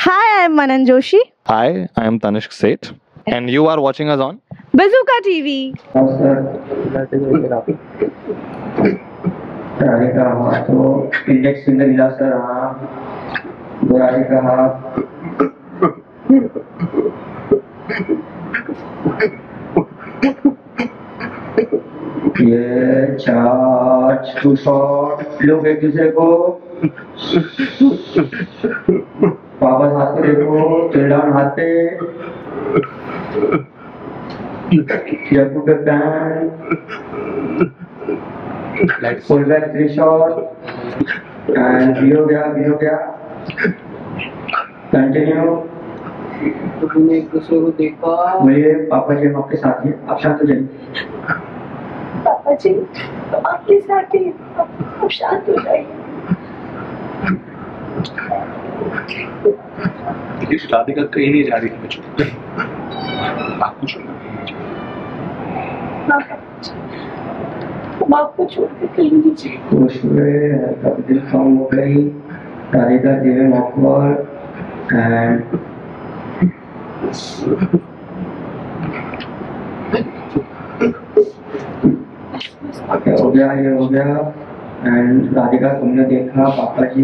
Hi, I'm Manan Joshi. Hi, I am Tanishq Seth, and you are watching us on Bazooka TV. Radhika हा तो index finger हिला sir हा दो राधिका हा ये चार्ज टू शॉट लोग एक दूसरे को वापस हाथ पे देखो चिल डाउन हाथ पे। बैक थ्री शॉट एंड भी हो गया भी हो गया। कंटिन्यू तुमने एक दूसरे को देखा। बोलिए पापा जी हम आपके साथ हैं। आप शांत हो जाइए। पापा जी तो आपके साथ ही आप शांत हो जाइए। इस राधिका कहीं नहीं जा रही है बच्चों आपको छोड़ना आपको छोड़ के कहीं नहीं जाएँगे हो राधिका गिविंग हो गया ये हो गया। एंड राधिका तुमने देखा पापा जी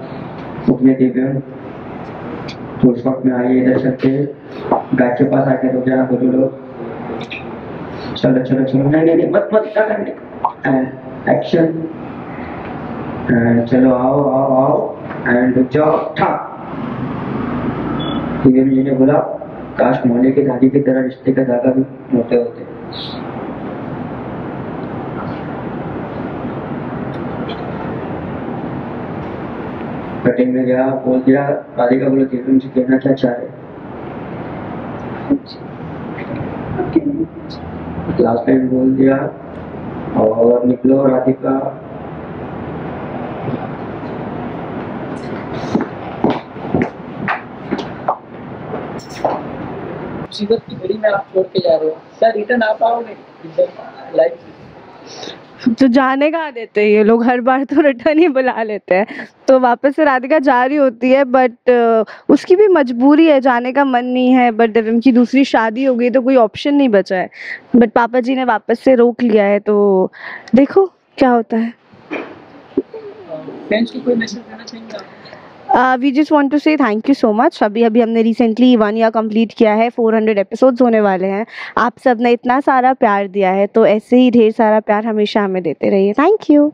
उठने देवे तो उस वक्त में आइए इधर चलते। गाय के पास आके रुक जाना बोलो लोग। चलो चलो चलो। नहीं नहीं मत मत, क्या करने? एक्शन चलो, आओ आओ आओ। एंड रुक जाओ ठा दिव्या जी ने बोला। काश मोहल्ले की दादी की तरह रिश्ते का धागा भी मोटे होते। कटिंग में गया बोल दिया राधिका बोले दिव्या जी कहना क्या चाह रहे लास्ट टाइम बोल दिया और निकलो राधिका। मुसीबत की घड़ी में आप छोड़ के जा रहे हो। सर रिटर्न आ पाओगे लाइफ तो जाने का देते हैं ये लोग? हर बार तो रिटर्न ही बुला लेते हैं। तो वापस से राधिका जा रही होती है बट उसकी भी मजबूरी है, जाने का मन नहीं है बट जब उनकी दूसरी शादी हो गई तो कोई ऑप्शन नहीं बचा है। बट पापा जी ने वापस से रोक लिया है तो देखो क्या होता है। We just want to say thank you so much अभी अभी हमने रिसेंटली वन ईयर कंप्लीट किया है 400 एपिसोड्स होने वाले हैं। आप सबने इतना सारा प्यार दिया है तो ऐसे ही ढेर सारा प्यार हमेशा हमें देते रहिए। Thank you